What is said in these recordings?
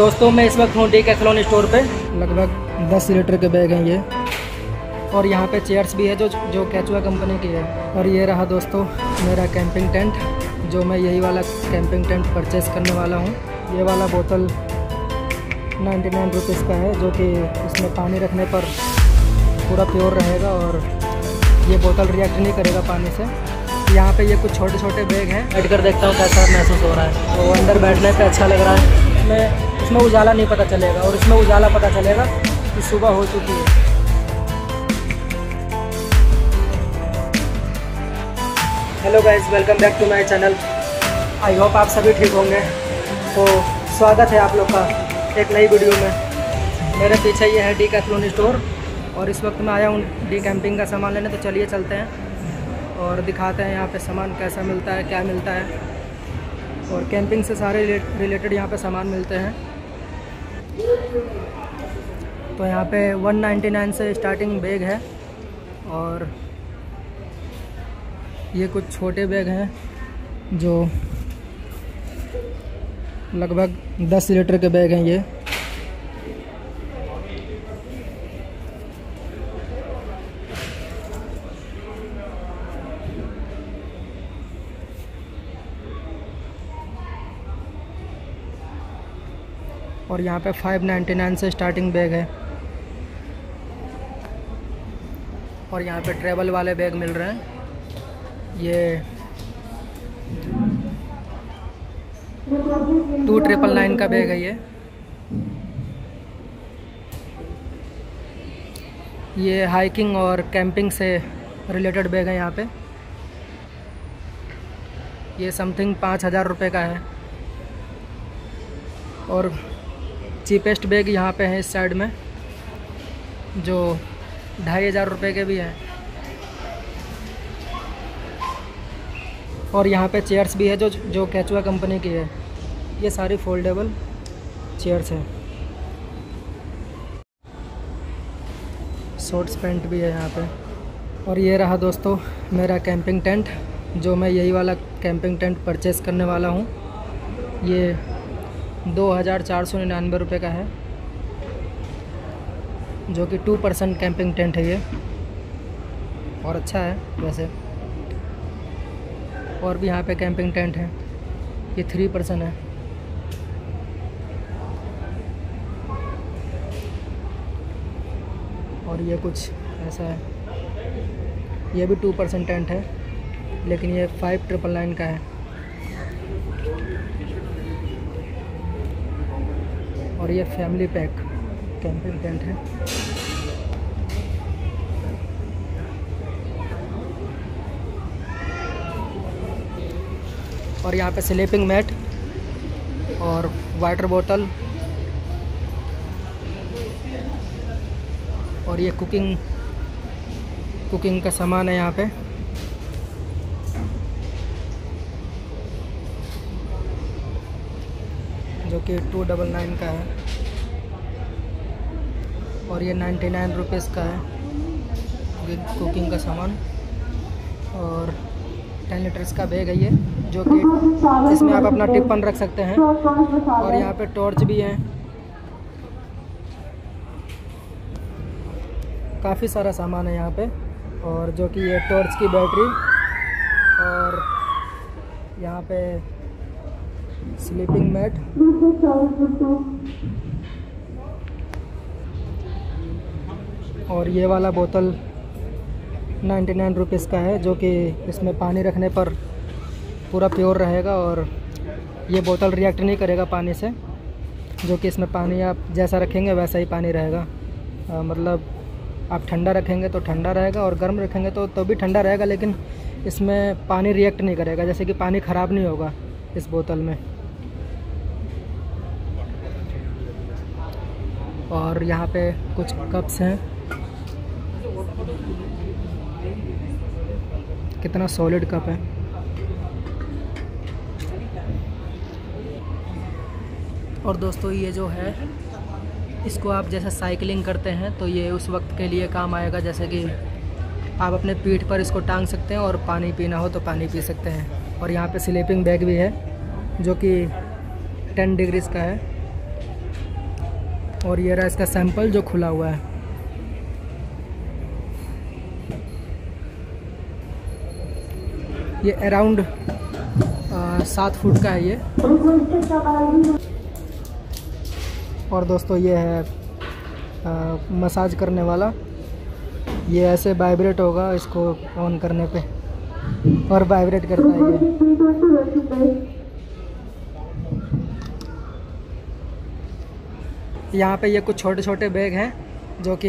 दोस्तों मैं इस वक्त हूँ डी कैथलॉन स्टोर पे। लगभग 10 लीटर के बैग हैं ये। और यहाँ पे चेयर्स भी है जो जो कैचुआ कंपनी की है। और ये रहा दोस्तों मेरा कैंपिंग टेंट जो मैं यही वाला कैंपिंग टेंट परचेस करने वाला हूँ। ये वाला बोतल नाइन्टी नाइन रुपीज़ का है जो कि इसमें पानी रखने पर पूरा प्योर रहेगा और ये बोतल रिएक्ट नहीं करेगा पानी से। यहाँ पे ये कुछ छोटे छोटे बैग हैं। बैठ कर देखता हूँ कैसा महसूस हो रहा है। तो अंदर बैठने पे अच्छा लग रहा है। इसमें इसमें उजाला नहीं पता चलेगा और इसमें उजाला पता चलेगा कि सुबह हो चुकी है। Hello guys welcome back to my channel I hope आप सभी ठीक होंगे। तो स्वागत है आप लोग का एक नई वीडियो में। मेरे पीछे ये है डी कैथलोन स्टोर और इस वक्त मैं आया हूँ डी कैंपिंग का सामान लेने तो चलिए चलते हैं और दिखाते हैं यहाँ पे सामान कैसा मिलता है, क्या मिलता है। और कैंपिंग से सारे रिलेटेड यहाँ पे सामान मिलते हैं। तो यहाँ पे 199 से स्टार्टिंग बैग है और ये कुछ छोटे बैग हैं जो लगभग 10 लीटर के बैग हैं ये। और यहाँ पे 599 से स्टार्टिंग बैग है। और यहाँ पे ट्रेवल वाले बैग मिल रहे हैं। ये टू ट्रिपल नाइन का बैग है ये। ये हाइकिंग और कैंपिंग से रिलेटेड बैग है यहाँ पे। ये समथिंग पाँच हज़ार रुपये का है। और चीपेस्ट बैग यहाँ पे है इस साइड में, जो ढाई हज़ार रुपये के भी हैं। और यहाँ पे चेयर्स भी है जो जो कैचुआ कंपनी की है। ये सारी फोल्डेबल चेयर्स हैं। शॉर्ट्स पैंट भी है यहाँ पे। और ये रहा दोस्तों मेरा कैंपिंग टेंट जो मैं यही वाला कैंपिंग टेंट परचेस करने वाला हूँ। ये दो हज़ार चार सौ निन्यानवे रुपये का है, जो कि टू परसेंट कैंपिंग टेंट है ये। और अच्छा है वैसे। और भी यहाँ पे कैंपिंग टेंट है, ये थ्री परसेंट है। और ये कुछ ऐसा है। ये भी टू परसेंट टेंट है, लेकिन ये फाइव ट्रिपल नाइन का है। और ये फैमिली पैक कैंपिंग टेंट है। और यहाँ पे स्लीपिंग मैट और वाटर बोतल और ये कुकिंग कुकिंग का सामान है यहाँ पे। जो कि टू डबल नाइन का है। और ये नाइन्टी नाइन रुपीज़ का है। कुकिंग का सामान। और टेन लीटर्स का बैग है ये, जो कि इसमें आप अपना टिप्पन रख सकते हैं। और यहाँ पे टॉर्च भी है। काफ़ी सारा सामान है यहाँ पे। और जो कि ये टॉर्च की बैटरी। और यहाँ पे स्लीपिंग मैट और ये वाला बोतल नाइन्टी नाइन रुपीज़ का है जो कि इसमें पानी रखने पर पूरा प्योर रहेगा और ये बोतल रिएक्ट नहीं करेगा पानी से जो कि इसमें पानी आप जैसा रखेंगे वैसा ही पानी रहेगा। आ, मतलब आप ठंडा रखेंगे तो ठंडा रहेगा और गर्म रखेंगे तो तो भी ठंडा रहेगा लेकिन इसमें पानी रिएक्ट नहीं करेगा जैसे कि पानी ख़राब नहीं होगा। इस बोतल में। और यहाँ पे कुछ कप्स हैं। कितना सॉलिड कप है। और दोस्तों, ये जो है, इसको आप जैसे साइकिलिंग करते हैं तो ये उस वक्त के लिए काम आएगा, जैसे कि आप अपने पीठ पर इसको टांग सकते हैं और पानी पीना हो तो पानी पी सकते हैं। और यहाँ पे स्लीपिंग बैग भी है जो कि टेन डिग्रीज़ का है। और ये रहा इसका सैंपल जो खुला हुआ है। ये अराउंड सात फुट का है ये। और दोस्तों ये है आ, मसाज करने वाला। ये ऐसे वाइब्रेट होगा इसको ऑन करने पे। और वाइब्रेट करता है यहाँ पे ये कुछ छोटे छोटे बैग हैं, जो कि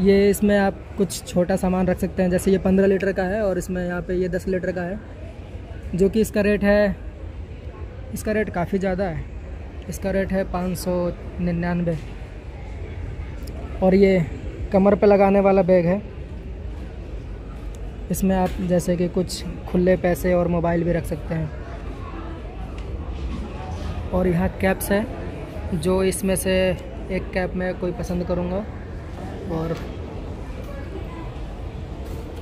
ये इसमें आप कुछ छोटा सामान रख सकते हैं। जैसे ये पंद्रह लीटर का है और इसमें यहाँ पे ये दस लीटर का है, जो कि इसका रेट है, इसका रेट काफ़ी ज़्यादा है। इसका रेट है पाँच सौ निन्यानवे। और ये कमर पे लगाने वाला बैग है। इसमें आप जैसे कि कुछ खुले पैसे और मोबाइल भी रख सकते हैं। और यहाँ कैप्स है, जो इसमें से एक कैप मैं कोई पसंद करूँगा। और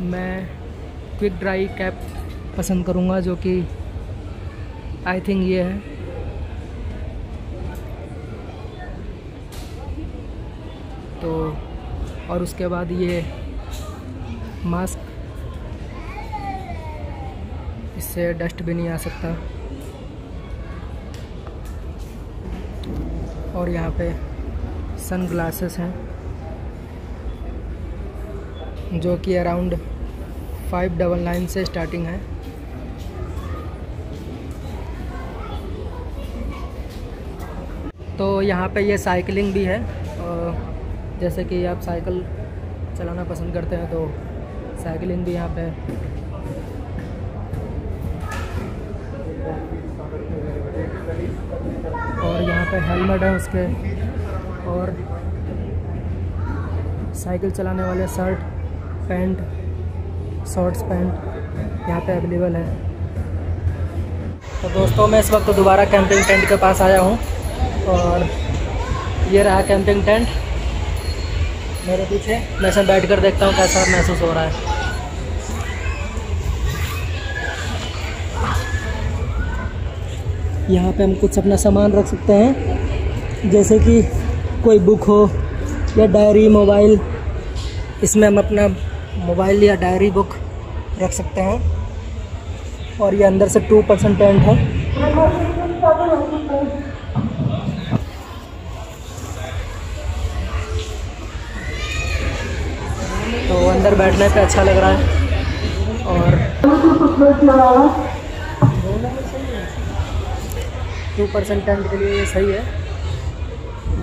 मैं क्विक ड्राई कैप पसंद करूँगा, जो कि आई थिंक ये है। तो और उसके बाद ये मास्क इससे डस्ट भी नहीं आ सकता। और यहाँ पे सन ग्लासेस हैं, जो कि अराउंड फाइव डबल नाइन से स्टार्टिंग है। तो यहाँ पे ये साइकिलिंग भी है जैसे कि आप साइकिल चलाना पसंद करते हैं तो साइकिलिंग भी यहाँ पे और यहाँ पे हेलमेट है उसके और साइकिल चलाने वाले शर्ट पैंट, शॉर्ट्स पैंट यहाँ पे अवेलेबल है। तो दोस्तों, मैं इस वक्त दोबारा कैंपिंग टेंट के पास आया हूँ और ये रहा कैंपिंग टेंट। मेरे पीछे मैं सब बैठ कर देखता हूँ कैसा महसूस हो रहा है। यहाँ पे हम कुछ अपना सामान रख सकते हैं। जैसे कि कोई बुक हो या डायरी, मोबाइल, इसमें हम अपना मोबाइल या डायरी बुक रख सकते हैं। और ये अंदर से टू परसेंट टेंट है। तो अंदर बैठने पे अच्छा लग रहा है। और टू परसेंट टेंट के लिए ये सही है,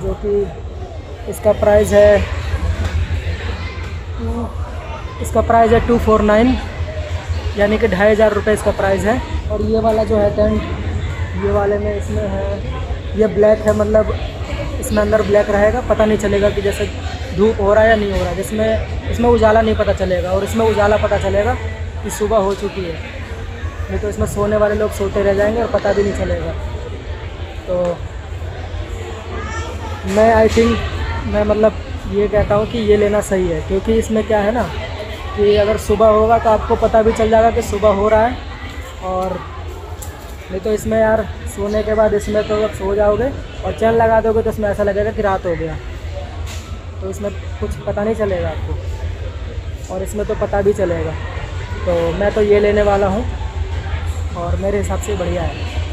जो कि इसका प्राइस है, इसका प्राइस है टू फोर नाइन, यानी कि ढाई हज़ार रुपये इसका प्राइस है। और ये वाला जो है टेंट ये वाले में इसमें है, ये ब्लैक है मतलब इसमें अंदर ब्लैक रहेगा, पता नहीं चलेगा कि जैसे धूप हो रहा है या नहीं हो रहा है। जिसमें, इसमें उजाला नहीं पता चलेगा, और इसमें उजाला पता चलेगा कि सुबह हो चुकी है। नहीं तो इसमें सोने वाले लोग सोते रह जाएँगे और पता भी नहीं चलेगा। तो मैं आई थिंक मैं मतलब ये कहता हूँ कि ये लेना सही है, क्योंकि इसमें क्या है ना कि अगर सुबह होगा तो आपको पता भी चल जाएगा कि सुबह हो रहा है, और नहीं तो इसमें यार सोने के बाद इसमें तो सो जाओगे और चैन लगा दोगे तो इसमें ऐसा लगेगा कि रात हो गया तो इसमें कुछ पता नहीं चलेगा आपको, और इसमें तो पता भी चलेगा। तो मैं तो ये लेने वाला हूँ, और मेरे हिसाब से बढ़िया है।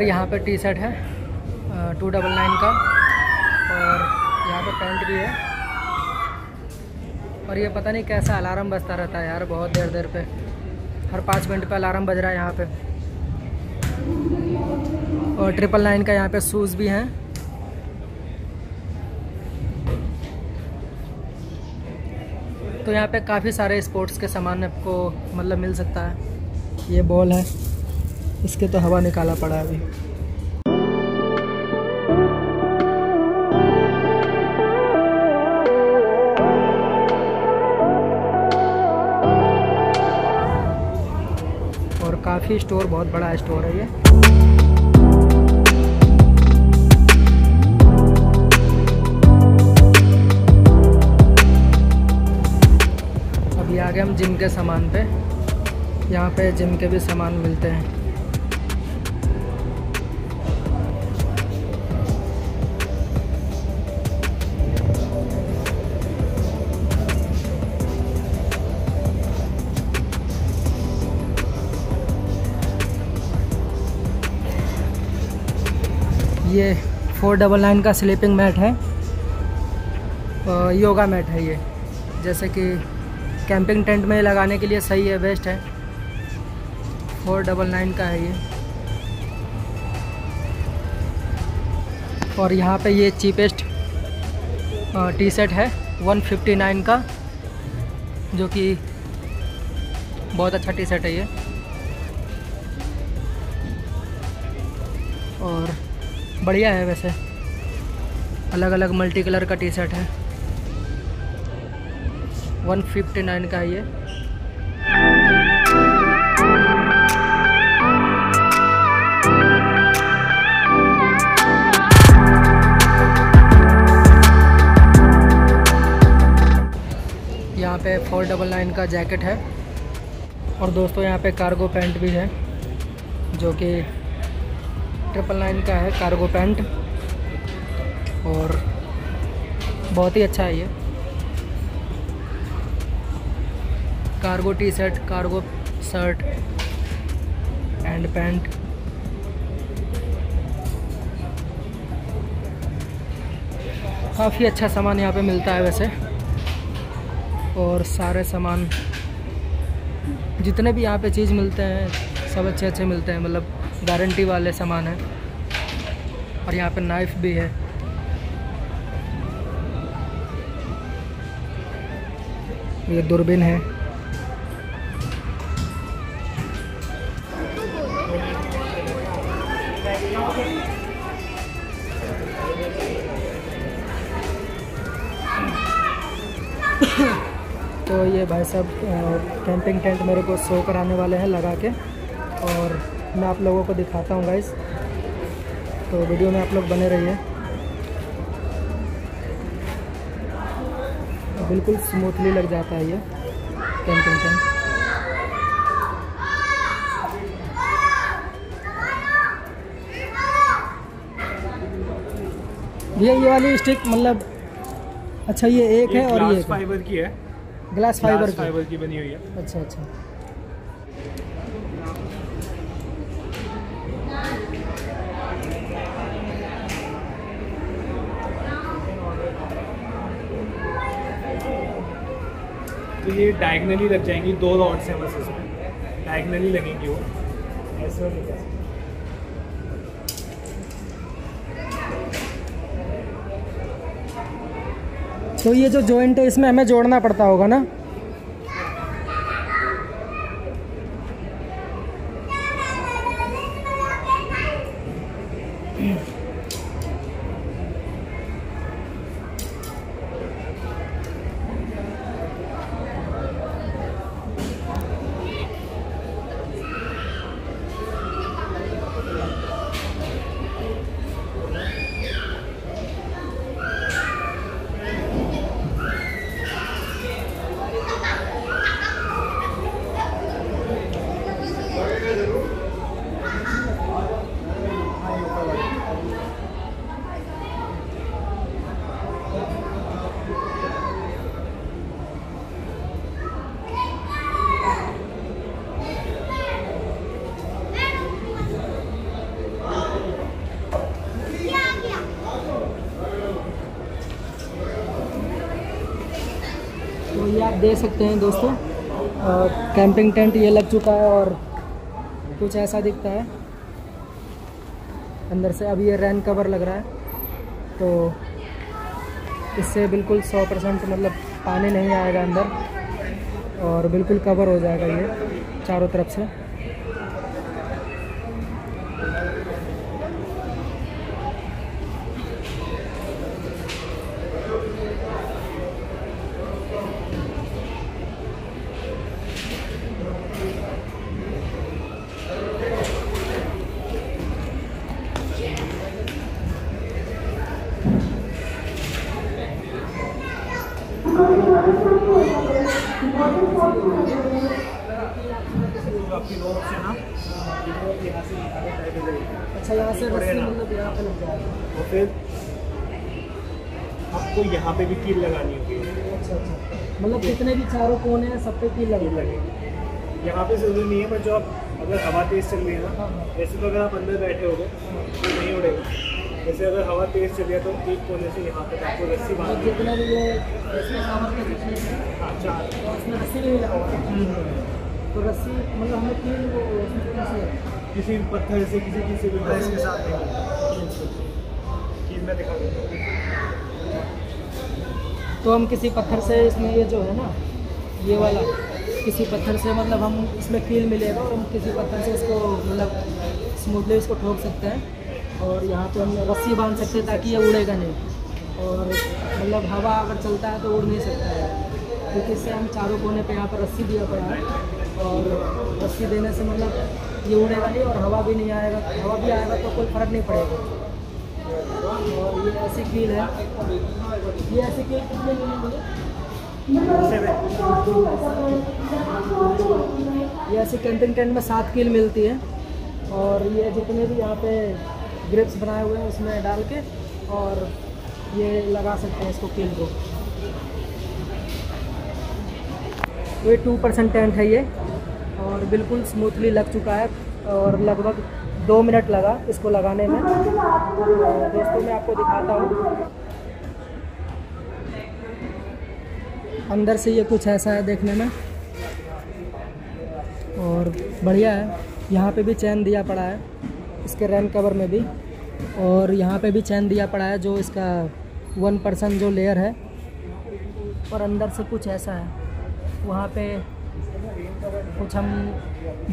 और यहाँ पे टी शर्ट है टू डबल नाइन का और यहाँ पे पैंट भी है। और ये पता नहीं कैसा अलार्म बजता रहता है यार, बहुत देर देर पे। हर पाँच मिनट पे अलार्म बज रहा है यहाँ पे। और ट्रिपल नाइन का यहाँ पे शूज़ भी हैं। तो यहाँ पे काफ़ी सारे स्पोर्ट्स के सामान आपको मतलब मिल सकता है। ये बॉल है। इसके तो हवा निकाला पड़ा अभी। और काफ़ी स्टोर, बहुत बड़ा स्टोर है ये। अभी आ गए हम जिम के सामान पे। यहाँ पे जिम के भी सामान मिलते हैं। ये फोर डबल नाइन का स्लीपिंग मैट है। योगा मैट है ये। जैसे कि कैंपिंग टेंट में लगाने के लिए सही है, बेस्ट है। फोर डबल नाइन का है ये। और यहाँ पे ये चीपेस्ट टी शर्ट है, वन फिफ्टी नाइन का, जो कि बहुत अच्छा टी शर्ट है ये। और बढ़िया है वैसे। अलग अलग मल्टी कलर का टी शर्ट है 159 का ये। यहाँ पे फोर डबल नाइन का जैकेट है। और दोस्तों, यहाँ पे कार्गो पैंट भी है, जो कि ट्रिपल नाइन का है कार्गो पैंट और बहुत ही अच्छा है ये. Cargo T shirt cargo shirt and pant काफ़ी अच्छा सामान यहाँ पे मिलता है वैसे. और सारे सामान, जितने भी यहाँ पे चीज़ मिलते हैं, सब अच्छे अच्छे मिलते हैं मतलब गारंटी वाले सामान हैं। और यहाँ पे नाइफ भी है। ये दूरबीन है। तो ये भाई साहब कैंपिंग टेंट मेरे को शो कराने वाले हैं लगा के। और मैं आप लोगों को दिखाता हूँ गाइस तो वीडियो में आप लोग बने रहिए। बिल्कुल स्मूथली लग जाता है ये। कैंपिंग टेंट भैया ये वाली स्टिक मतलब अच्छा ये एक ये है और ये फाइबर की है। ग्लास फाइबर की। फाइबर की बनी हुई है। अच्छा अच्छा। तो ये डायगनली लग जाएँगी, दो रॉड्स हैं बस इसमें। डायगनली लगेंगी वो। ऐसे नहीं तो ये जो जॉइंट है, इसमें हमें जोड़ना पड़ता होगा ना? ये आप देख सकते हैं दोस्तों। कैंपिंग टेंट ये लग चुका है और कुछ ऐसा दिखता है। अंदर से अब ये रैन कवर लग रहा है तो इससे बिल्कुल 100 परसेंट मतलब पानी नहीं आएगा अंदर और बिल्कुल कवर हो जाएगा ये चारों तरफ़ से। आपकी दो ऑप्शन ना यहाँ से आगे टाइप हो जाएगी अच्छा यहाँ से पड़ेगा रस्सी ना। मतलब यहाँ पे लग जाएगा। और फिर आपको यहाँ पे भी कील लगानी होगी। अच्छा अच्छा। मतलब कितने भी चारों कोने हैं सब पे कील लगे लगेगी यहाँ पे ज़रूरी नहीं है पर जो आप अगर हवा तेज़ चल रही है ना हाँ हाँ। वैसे तो अगर आप अंदर बैठे होगे तो नहीं उड़ेगा। जैसे अगर हवा तेज़ चली है तो एक कोने से यहाँ तक आपको रस्सी बांधनी जितने भी ये भी हैं, हाँ चार। तो उसमें रस्सी भी लगा हुआ। तो रस्सी मतलब हमें वो किसी भी पत्थर से किसी किसी भी ड्रेस के साथ नहीं। कील दिखा देता तो हम किसी पत्थर से इसमें ये जो है ना ये वाला किसी पत्थर से मतलब हम इसमें कील मिलेगा और हम किसी पत्थर से इसको मतलब स्मूथली इसको ठोक सकते हैं। और यहाँ पे हम रस्सी बाँध सकते हैं ताकि ये उड़ेगा नहीं। और मतलब हवा अगर चलता है तो उड़ नहीं सकता है। क्योंकि इससे हम चारों कोने पे यहाँ पर रस्सी दिया पड़ा है। और रस्सी देने से मतलब ये उड़ेगा नहीं और हवा भी नहीं आएगा। हवा भी आएगा तो कोई फ़र्क नहीं पड़ेगा। और ये ऐसी कील है। ये ऐसी कील कितने ये ऐसी कैंपिंग टेंट में सात कील मिलती है। और ये जितने भी यहाँ पे ग्रिप्स बनाए हुए हैं उसमें डाल के और ये लगा सकते हैं इसको कील को। ये टू परसेंट टेंट है ये और बिल्कुल स्मूथली लग चुका है और लगभग दो मिनट लगा इसको लगाने में। दोस्तों, मैं आपको दिखाता हूँ। अंदर से ये कुछ ऐसा है देखने में। और बढ़िया है। यहाँ पे भी चैन दिया पड़ा है। इसके रैन कवर में भी। और यहाँ पे भी चैन दिया पड़ा है, जो इसका वन परसेंट जो लेयर है। और अंदर से कुछ ऐसा है। वहाँ पे कुछ हम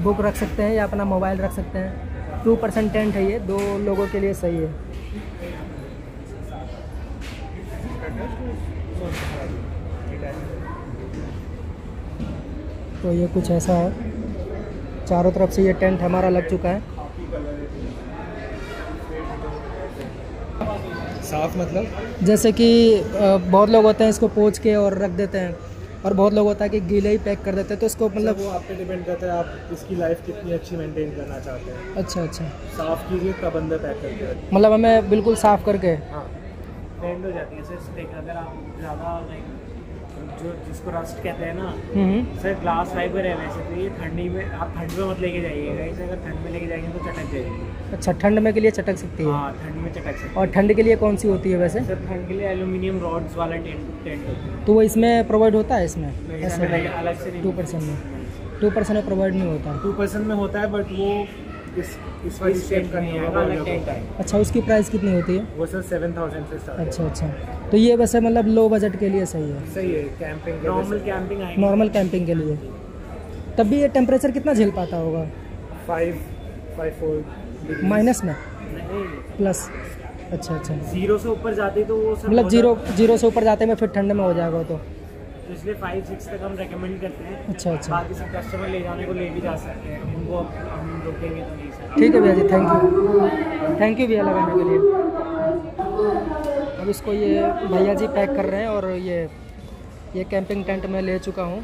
बुक रख सकते हैं या अपना मोबाइल रख सकते हैं। टू परसेंट टेंट है ये, दो लोगों के लिए सही है। तो ये कुछ ऐसा है। चारों तरफ़ से ये टेंट हमारा लग चुका है। साफ़ मतलब? जैसे कि बहुत लोग होते हैं इसको पोच के और रख देते हैं। और बहुत लोग होता है कि गीले ही पैक कर देते हैं तो इसको मतलब मतलब वो आप पे डिपेंड करता है आप इसकी लाइफ कितनी अच्छी मेंटेन करना चाहते हैं? अच्छा अच्छा। साफ़ कीजिए तब अंदर पैक करके मतलब हमें बिल्कुल साफ़ करके। हाँ। हो जाती है अगर आप ज़्यादा जो जिसको रस्ट कहते हैं ना हम्म। सर ग्लास फाइबर है वैसे तो ये ठंडी में आप ठंड में मत लेके जाइएगा इसे अगर ठंड में लेके जाएँगे तो चटक जाएगी। अच्छा ठंड में के लिए चटक सकती है? हाँ ठंड में चटक सकती है। और ठंड के लिए कौन सी होती है वैसे? सर ठंड के लिए एल्यूमिनियम रॉड्स वाला टेंट टेंट होता है। तो वो इसमें प्रोवाइड होता है इसमें? अलग से टू परसेंट में। टू परसेंट में प्रोवाइड नहीं होता। टू परसेंट में होता है बट वो इस इस वाली शेप का नहीं आएगा अलग टेंट है अच्छा उसकी प्राइस कितनी होती है? वो सर सेवन थाउज़ेंड से स्टार्ट अच्छा अच्छा। तो ये वैसे मतलब लो बजट के लिए सही है? सही है camping normal camping normal camping के लिए। तब भी ये टेम्परेचर कितना झेल पाता होगा? फाइव फाइव फोर माइनस में? प्लस अच्छा अच्छा। ज़ीरो से ऊपर जाते तो वो सर मतलब ज़ीरो ज़ीरो से ऊपर जाते में फिर ठंड में हो जाएगा तो। तो इसलिए फाइव सिक्स तक हम रेकमेंड करते हैं। अच्छा अच्छा। बाकी सब कस्टमर ले जाने को ले भी जा सकते हैं। उनको अब तो ठीक है भैया जी थैंक यू थैंक यू भैया लगाने के लिए। अब इसको ये भैया जी पैक कर रहे हैं और ये ये कैंपिंग टेंट मैं ले चुका हूँ।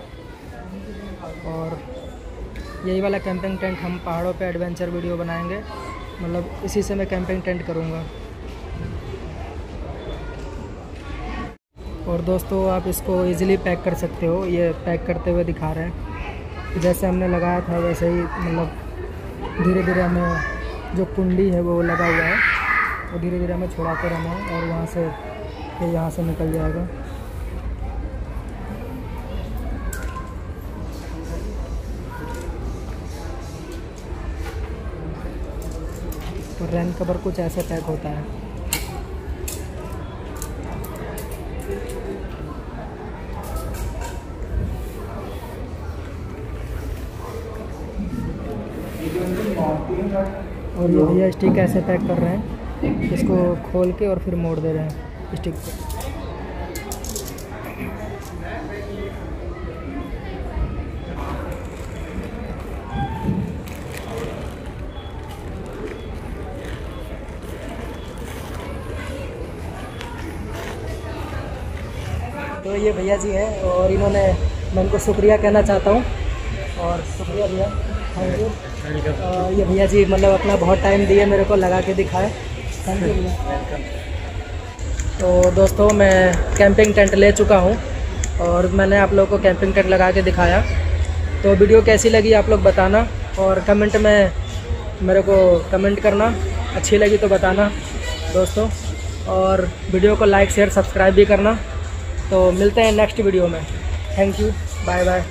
और यही वाला कैंपिंग टेंट हम पहाड़ों पे एडवेंचर वीडियो बनाएँगे। मतलब इसी से मैं कैंपिंग टेंट करूँगा। और दोस्तों, आप इसको इजीली पैक कर सकते हो। ये पैक करते हुए दिखा रहे हैं। जैसे हमने लगाया था, वैसे ही मतलब धीरे धीरे हमें जो कुंडी है वो लगा हुआ है। वो धीरे धीरे हमें छोड़ा रहना है और वहाँ से फिर यहाँ से निकल जाएगा। तो रैन कवर कुछ ऐसे पैक होता है। और ये भैया स्टिक ऐसे पैक कर रहे हैं, इसको खोल के और फिर मोड़ दे रहे हैं स्टिक को। तो ये भैया जी हैं और इन्होंने मैं उनको शुक्रिया कहना चाहता हूँ। और शुक्रिया भैया। Thank you. ये भैया जी मतलब अपना बहुत टाइम दिए, मेरे को लगा के दिखाए। तो दोस्तों, मैं कैंपिंग टेंट ले चुका हूँ और मैंने आप लोगों को कैंपिंग टेंट लगा के दिखाया। तो वीडियो कैसी लगी आप लोग बताना और कमेंट में मेरे को कमेंट करना। अच्छी लगी तो बताना दोस्तों। और वीडियो को लाइक शेयर सब्सक्राइब भी करना। तो मिलते हैं नेक्स्ट वीडियो में। Thank you bye bye